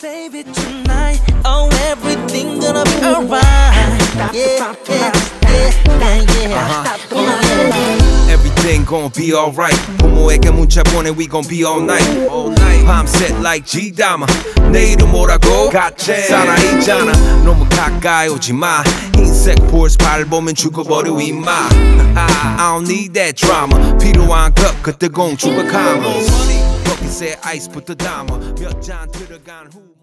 Baby, tonight, oh, everything gonna be alright. Yeah, yeah, yeah, yeah, yeah. Oh, yeah. Everything gon' be alright 부모에게 문자 보내 we gon' be all night all night 밤새 like G담아 내 이름 뭐라고 같이 살아있잖아 너무 가까이 오지마 흰색 포르스 밟으면 죽어버려 임마 I don't need that drama 필요한 것 그때 공주가 commas 거 기서 아이스부터 담아 몇 잔 들어간 후